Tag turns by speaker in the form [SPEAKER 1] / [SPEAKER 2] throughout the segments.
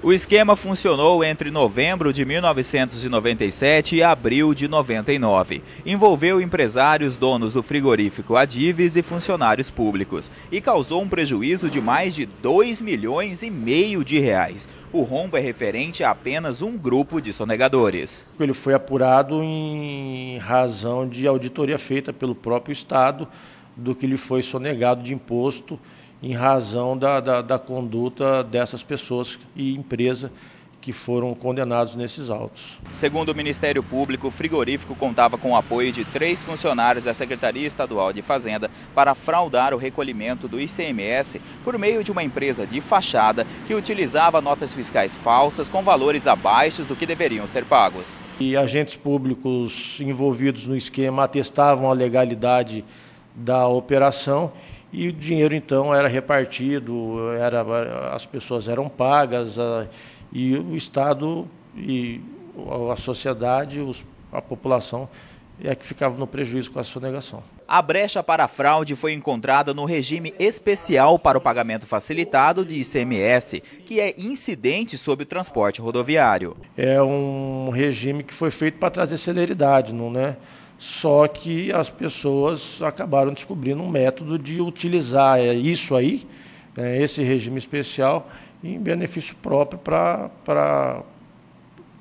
[SPEAKER 1] O esquema funcionou entre novembro de 1997 e abril de 99. Envolveu empresários donos do frigorífico Adives e funcionários públicos e causou um prejuízo de mais de 2 milhões e meio de reais. O rombo é referente a apenas um grupo de sonegadores.
[SPEAKER 2] Ele foi apurado em razão de auditoria feita pelo próprio Estado do que lhe foi sonegado de imposto em razão da, da, da conduta dessas pessoas e empresa que foram condenados nesses autos.
[SPEAKER 1] Segundo o Ministério Público, o frigorífico contava com o apoio de três funcionários da Secretaria Estadual de Fazenda para fraudar o recolhimento do ICMS por meio de uma empresa de fachada que utilizava notas fiscais falsas com valores abaixo do que deveriam ser pagos.
[SPEAKER 2] E agentes públicos envolvidos no esquema atestavam a legalidade da operação e o dinheiro então era repartido, era, as pessoas eram pagas a, e o Estado e a sociedade, os, a população é que ficava no prejuízo com a sonegação.
[SPEAKER 1] A brecha para a fraude foi encontrada no regime especial para o pagamento facilitado de ICMS, que é incidente sobre o transporte rodoviário.
[SPEAKER 2] É um regime que foi feito para trazer celeridade, não é? Só que as pessoas acabaram descobrindo um método de utilizar isso aí, né, esse regime especial, em benefício próprio para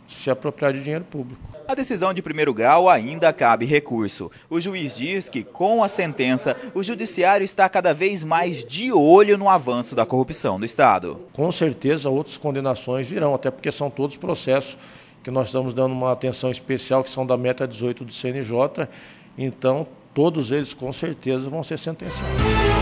[SPEAKER 2] se apropriar de dinheiro público.
[SPEAKER 1] A decisão de primeiro grau ainda cabe recurso. O juiz diz que, com a sentença, o judiciário está cada vez mais de olho no avanço da corrupção no Estado.
[SPEAKER 2] Com certeza, outras condenações virão, até porque são todos processos que nós estamos dando uma atenção especial, que são da meta 18 do CNJ. Então, todos eles com certeza vão ser sentenciados.